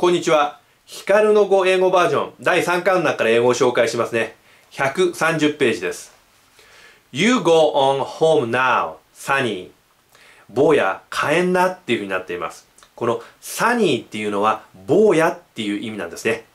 こんにちは。ヒカルの語英語バージョン第3巻の中から英語を紹介しますね。130ページです。You go on home now, Sunny. 坊や帰んなっていうふうになっています。この Sunny っていうのは坊やっていう意味なんですね。